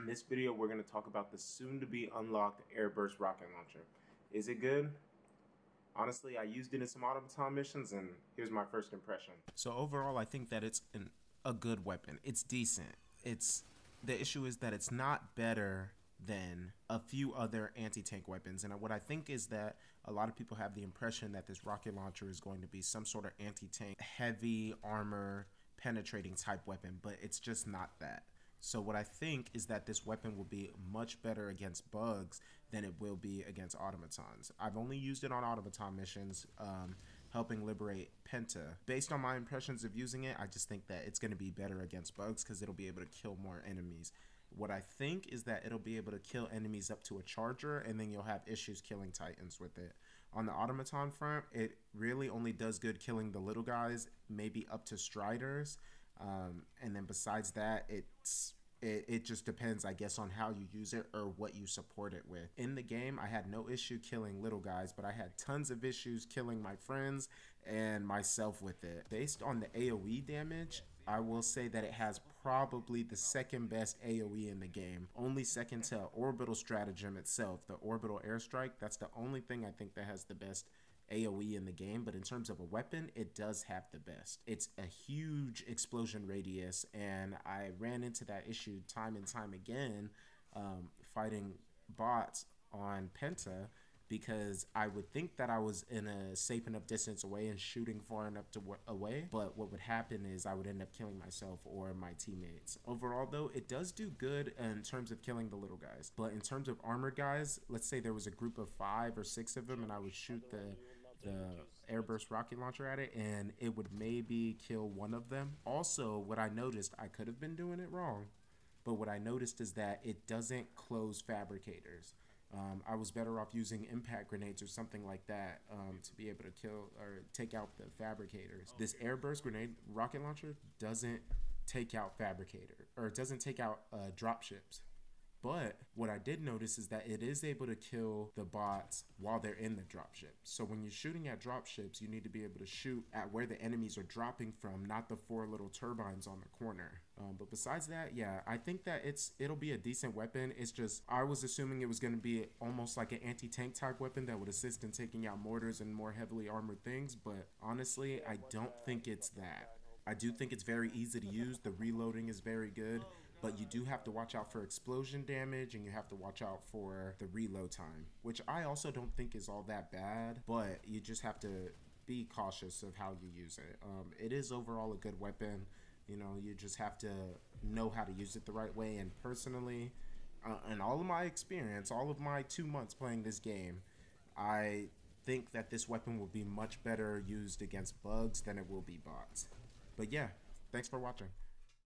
In this video, we're going to talk about the soon-to-be unlocked Airburst rocket launcher. Is it good? Honestly, I used it in some automaton missions, and here's my first impression. So overall, I think that it's an, a good weapon. It's decent. It's the issue is that it's not better than a few other anti-tank weapons. And what I think is that a lot of people have the impression that this rocket launcher is going to be some sort of anti-tank, heavy armor penetrating type weapon, but it's just not that. So what I think is that this weapon will be much better against bugs than it will be against automatons. I've only used it on automaton missions, um, helping liberate Penta. Based on my impressions of using it, I just think that it's going to be better against bugs because it'll be able to kill more enemies. What I think is that it'll be able to kill enemies up to a charger, and then you'll have issues killing titans with it. On the automaton front, it really only does good killing the little guys, maybe up to striders. Um, and then besides that, it's it, it just depends, I guess, on how you use it or what you support it with. In the game, I had no issue killing little guys, but I had tons of issues killing my friends and myself with it. Based on the AoE damage, I will say that it has probably the second best AoE in the game. Only second to Orbital Stratagem itself, the Orbital Airstrike. That's the only thing I think that has the best AoE in the game, but in terms of a weapon, it does have the best. It's a huge explosion radius, and I ran into that issue time and time again um, fighting bots on Penta because I would think that I was in a safe enough distance away and shooting far enough to away, but what would happen is I would end up killing myself or my teammates. Overall though, it does do good in terms of killing the little guys, but in terms of armored guys, let's say there was a group of five or six of them and I would shoot the the airburst rocket launcher at it and it would maybe kill one of them. Also, what I noticed, I could have been doing it wrong, but what I noticed is that it doesn't close fabricators. Um, I was better off using impact grenades or something like that um, to be able to kill or take out the fabricators. This airburst grenade rocket launcher doesn't take out fabricator or it doesn't take out uh, dropships. But what I did notice is that it is able to kill the bots while they're in the dropship. So when you're shooting at dropships, you need to be able to shoot at where the enemies are dropping from, not the four little turbines on the corner. Um, but besides that, yeah, I think that it's it'll be a decent weapon. It's just I was assuming it was going to be almost like an anti-tank type weapon that would assist in taking out mortars and more heavily armored things. But honestly, I don't think it's that. I do think it's very easy to use. The reloading is very good but you do have to watch out for explosion damage and you have to watch out for the reload time, which I also don't think is all that bad, but you just have to be cautious of how you use it. Um, it is overall a good weapon. You know, you just have to know how to use it the right way. And personally, uh, in all of my experience, all of my two months playing this game, I think that this weapon will be much better used against bugs than it will be bots. But yeah, thanks for watching.